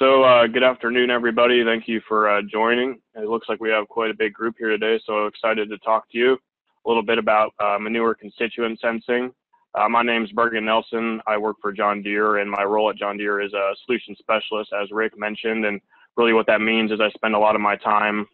So uh, good afternoon, everybody. Thank you for uh, joining. It looks like we have quite a big group here today, so excited to talk to you a little bit about uh, manure constituent sensing. Uh, my name is Bergen Nelson. I work for John Deere, and my role at John Deere is a solution specialist, as Rick mentioned. And really, what that means is I spend a lot of my time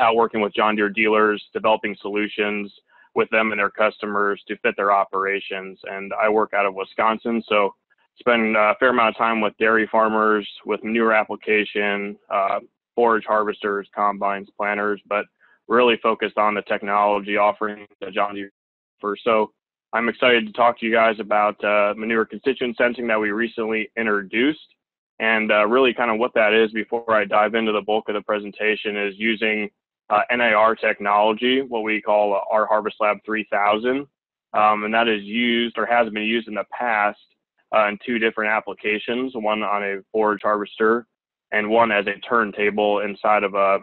out working with John Deere dealers, developing solutions with them and their customers to fit their operations. And I work out of Wisconsin, so spend a fair amount of time with dairy farmers, with manure application, uh, forage harvesters, combines, planters, but really focused on the technology offering that John Deere for. So I'm excited to talk to you guys about uh, manure constituent sensing that we recently introduced. And uh, really kind of what that is before I dive into the bulk of the presentation is using uh, NIR technology, what we call our Harvest Lab 3000. Um, and that is used or has been used in the past uh, in two different applications, one on a forage harvester and one as a turntable inside of a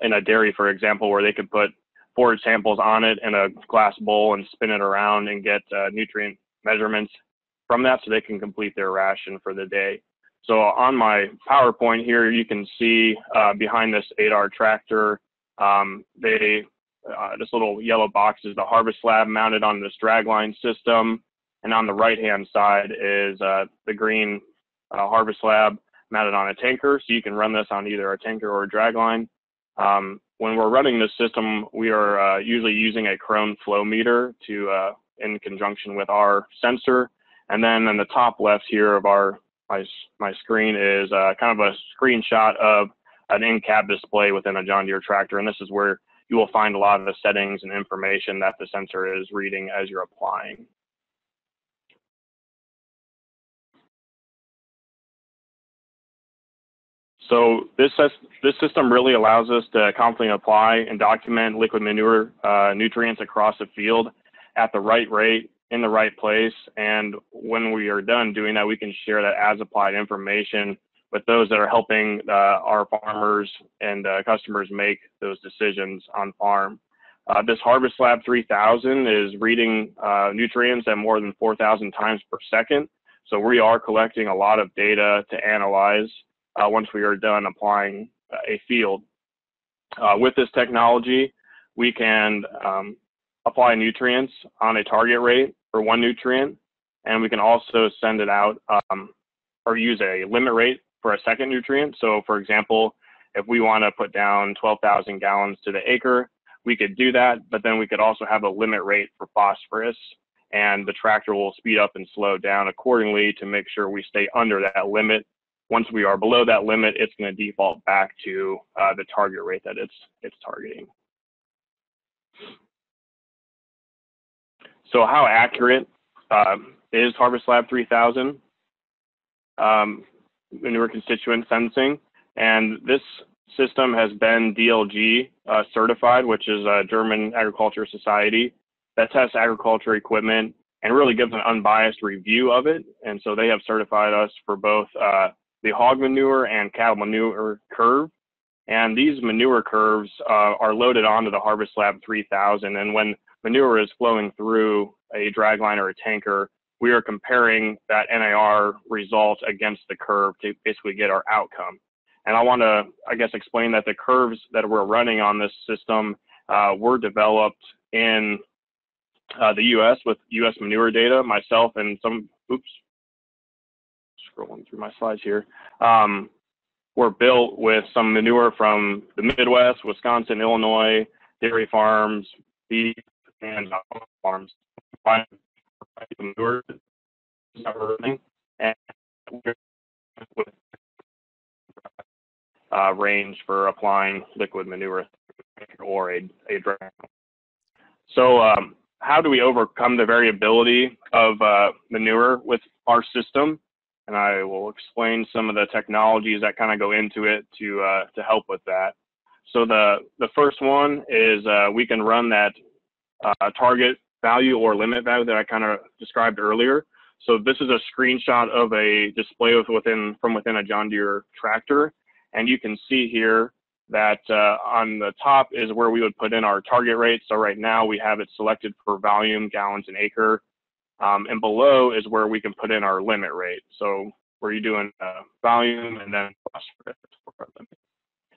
in a dairy, for example, where they could put forage samples on it in a glass bowl and spin it around and get uh, nutrient measurements from that so they can complete their ration for the day. So on my PowerPoint here, you can see uh, behind this 8R tractor, um, they, uh, this little yellow box is the harvest lab mounted on this dragline system. And on the right-hand side is uh, the green uh, harvest lab mounted on a tanker. So you can run this on either a tanker or a dragline. Um, when we're running this system, we are uh, usually using a Krohne flow meter to, uh, in conjunction with our sensor. And then in the top left here of our my, my screen is uh, kind of a screenshot of an in-cab display within a John Deere tractor. And this is where you will find a lot of the settings and information that the sensor is reading as you're applying. So this, this system really allows us to confidently apply and document liquid manure uh, nutrients across the field at the right rate, in the right place. And when we are done doing that, we can share that as applied information with those that are helping uh, our farmers and uh, customers make those decisions on farm. Uh, this Harvest Lab 3000 is reading uh, nutrients at more than 4,000 times per second. So we are collecting a lot of data to analyze uh, once we are done applying uh, a field. Uh, with this technology, we can um, apply nutrients on a target rate for one nutrient, and we can also send it out um, or use a limit rate for a second nutrient. So for example, if we want to put down 12,000 gallons to the acre, we could do that, but then we could also have a limit rate for phosphorus and the tractor will speed up and slow down accordingly to make sure we stay under that limit once we are below that limit, it's going to default back to uh, the target rate that it's, it's targeting. So how accurate um, is Harvest Lab 3000 um, manure constituent sensing? And this system has been DLG uh, certified, which is a German agriculture society that tests agriculture equipment and really gives an unbiased review of it. And so they have certified us for both uh, the hog manure and cattle manure curve. And these manure curves uh, are loaded onto the Harvest Lab 3000. And when manure is flowing through a dragline or a tanker, we are comparing that NIR result against the curve to basically get our outcome. And I want to, I guess, explain that the curves that we're running on this system uh, were developed in uh, the U.S. with U.S. manure data. Myself and some, oops, scrolling through my slides here, um, were built with some manure from the Midwest, Wisconsin, Illinois, dairy farms, beef, and farms. Manure and uh, range for applying liquid manure or a, a drag. So um, how do we overcome the variability of uh, manure with our system? And I will explain some of the technologies that kind of go into it to uh, to help with that. So the the first one is uh, we can run that uh, target value or limit value that I kind of described earlier. So this is a screenshot of a display within from within a John Deere tractor, and you can see here that uh, on the top is where we would put in our target rate. So right now we have it selected for volume, gallons an acre. Um, and below is where we can put in our limit rate. So where you're doing uh, volume and then.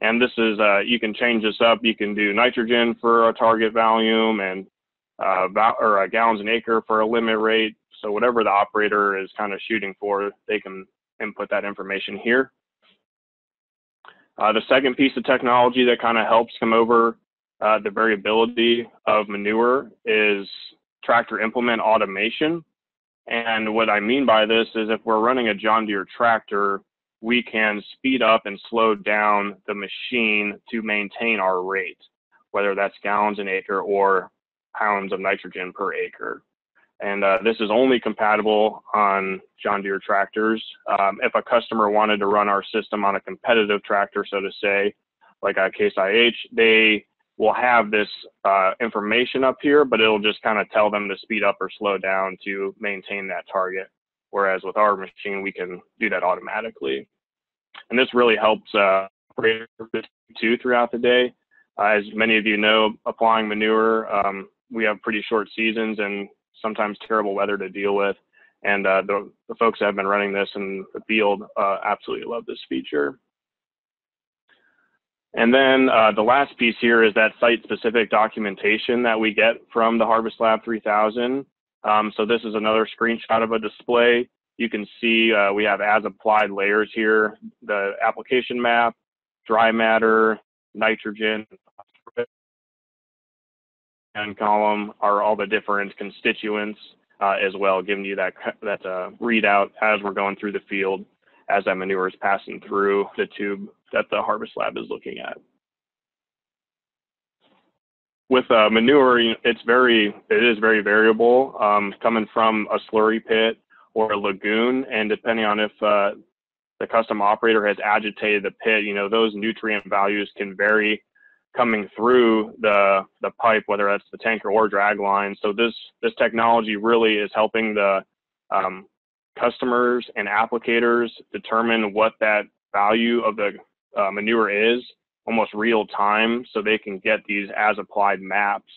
And this is, uh, you can change this up. You can do nitrogen for a target volume and uh, or uh, gallons an acre for a limit rate. So whatever the operator is kind of shooting for, they can input that information here. Uh, the second piece of technology that kind of helps come over uh, the variability of manure is tractor implement automation. And what I mean by this is if we're running a John Deere tractor, we can speed up and slow down the machine to maintain our rate, whether that's gallons an acre or pounds of nitrogen per acre. And uh, this is only compatible on John Deere tractors. Um, if a customer wanted to run our system on a competitive tractor, so to say, like a Case IH, they will have this uh, information up here, but it'll just kind of tell them to speed up or slow down to maintain that target. Whereas with our machine, we can do that automatically. And this really helps uh, too throughout the day. Uh, as many of you know, applying manure, um, we have pretty short seasons and sometimes terrible weather to deal with. And uh, the, the, folks that have been running this in the field uh, absolutely love this feature. And then uh, the last piece here is that site-specific documentation that we get from the Harvest Lab 3000. Um, so this is another screenshot of a display. You can see uh, we have as applied layers here, the application map, dry matter, nitrogen, and column are all the different constituents uh, as well, giving you that, that uh, readout as we're going through the field as that manure is passing through the tube that the harvest lab is looking at. With uh, manure, it's very, it is very variable, um, coming from a slurry pit or a lagoon, and depending on if uh, the custom operator has agitated the pit, you know, those nutrient values can vary coming through the the pipe, whether that's the tanker or drag line. So this this technology really is helping the um, customers and applicators determine what that value of the uh, manure is almost real time so they can get these as applied maps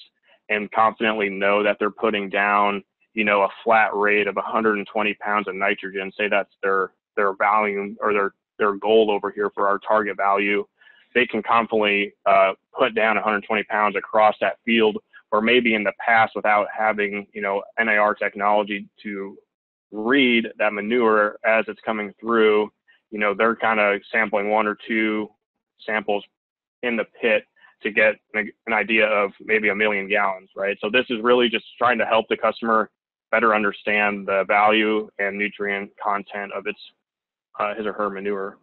and confidently know that they're putting down you know a flat rate of 120 pounds of nitrogen say that's their their value or their their goal over here for our target value. They can confidently uh, put down 120 pounds across that field or maybe in the past without having you know NIR technology to read that manure as it's coming through, you know, they're kind of sampling one or two samples in the pit to get an idea of maybe a million gallons, right? So this is really just trying to help the customer better understand the value and nutrient content of its uh, his or her manure.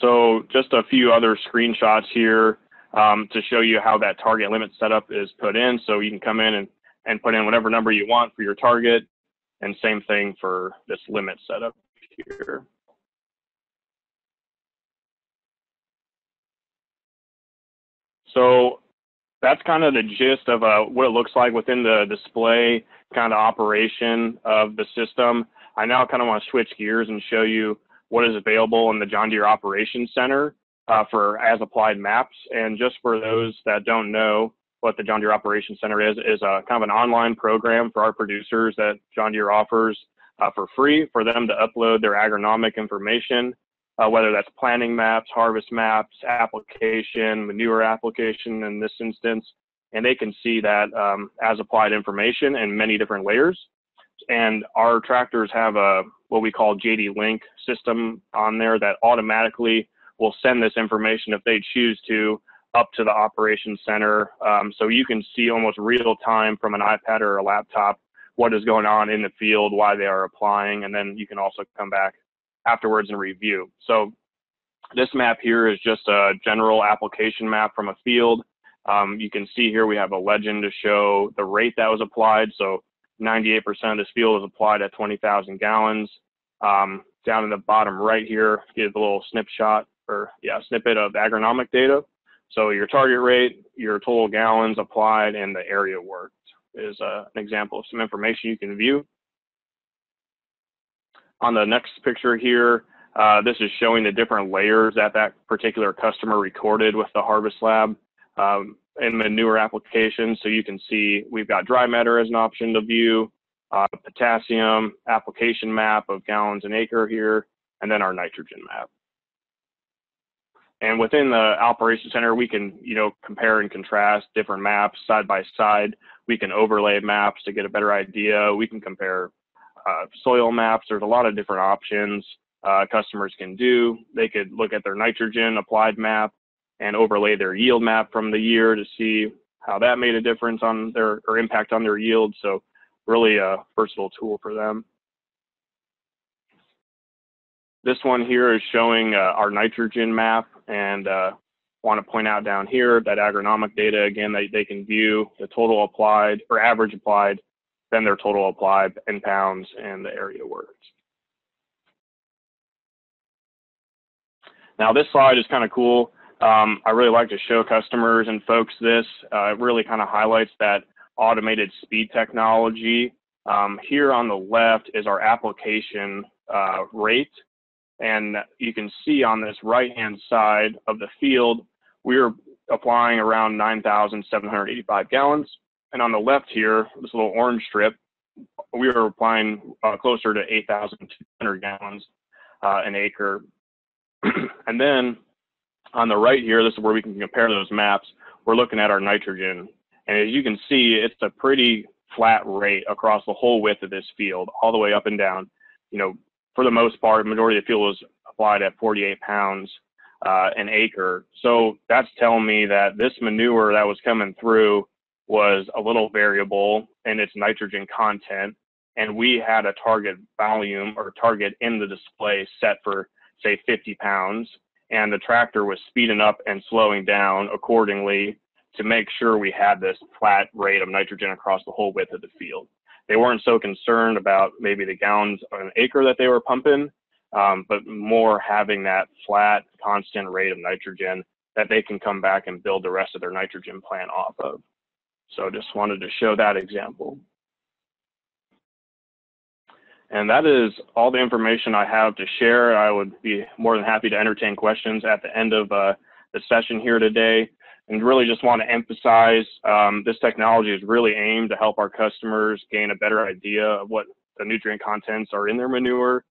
So just a few other screenshots here um, to show you how that target limit setup is put in. So you can come in and and put in whatever number you want for your target. And same thing for this limit setup here. So that's kind of the gist of uh, what it looks like within the display kind of operation of the system. I now kind of want to switch gears and show you what is available in the John Deere Operations Center uh, for as applied maps. And just for those that don't know, what the John Deere Operations Center is, is a kind of an online program for our producers that John Deere offers uh, for free for them to upload their agronomic information, uh, whether that's planting maps, harvest maps, application, manure application in this instance, and they can see that um, as applied information in many different layers. And our tractors have a what we call JD Link system on there that automatically will send this information if they choose to up to the operations center. Um, so you can see almost real time from an iPad or a laptop what is going on in the field, why they are applying, and then you can also come back afterwards and review. So this map here is just a general application map from a field. Um, you can see here we have a legend to show the rate that was applied. So 98% of this field is applied at 20,000 gallons. Um, down in the bottom right here, give a little snapshot or yeah, snippet of agronomic data. So your target rate, your total gallons applied, and the area worked is uh, an example of some information you can view. On the next picture here, uh, this is showing the different layers that that particular customer recorded with the Harvest Lab um, in manure application. So you can see we've got dry matter as an option to view. uh, potassium application map of gallons an acre here, and then our nitrogen map. And within the operations center, we can, you know, compare and contrast different maps side by side. We can overlay maps to get a better idea. We can compare uh, soil maps. There's a lot of different options uh, customers can do. They could look at their nitrogen applied map and overlay their yield map from the year to see how that made a difference on their or impact on their yield. So really a versatile tool for them. This one here is showing uh, our nitrogen map and uh, want to point out down here that agronomic data again that they can view the total applied or average applied, then their total applied in pounds and the area words. Now this slide is kind of cool. Um, I really like to show customers and folks this. Uh, it really kind of highlights that automated speed technology. Um, here on the left is our application uh, rate. And you can see on this right-hand side of the field, we're applying around 9,785 gallons. And on the left here, this little orange strip, we are applying uh, closer to 8,200 gallons uh, an acre. and then on the right here, this is where we can compare those maps. We're looking at our nitrogen. And as you can see, it's a pretty flat rate across the whole width of this field, all the way up and down. You know, for the most part, majority of the fuel was applied at 48 pounds uh, an acre. So that's telling me that this manure that was coming through was a little variable in its nitrogen content. And we had a target volume or target in the display set for, say, 50 pounds. And the tractor was speeding up and slowing down accordingly to make sure we had this flat rate of nitrogen across the whole width of the field they weren't so concerned about maybe the gallons an acre that they were pumping, um, but more having that flat, constant rate of nitrogen that they can come back and build the rest of their nitrogen plant off of. So just wanted to show that example. And that is all the information I have to share. I would be more than happy to entertain questions at the end of uh, the session here today and really just want to emphasize um, this technology is really aimed to help our customers gain a better idea of what the nutrient contents are in their manure,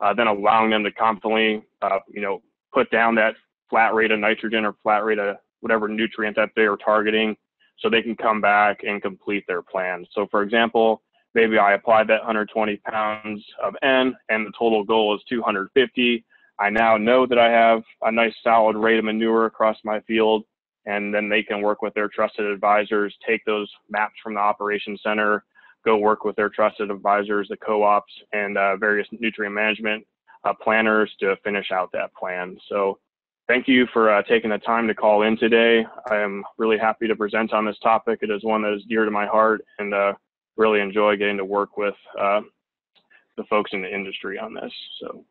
uh, then allowing them to confidently, uh, you know, put down that flat rate of nitrogen or flat rate of whatever nutrient that they are targeting so they can come back and complete their plan. So for example, maybe I applied that 120 pounds of N and the total goal is 250. I now know that I have a nice solid rate of manure across my field and then they can work with their trusted advisors, take those maps from the operations center, go work with their trusted advisors, the co-ops, and uh, various nutrient management uh, planners to finish out that plan. So thank you for uh, taking the time to call in today. I am really happy to present on this topic. It is one that is dear to my heart and uh, really enjoy getting to work with uh, the folks in the industry on this. So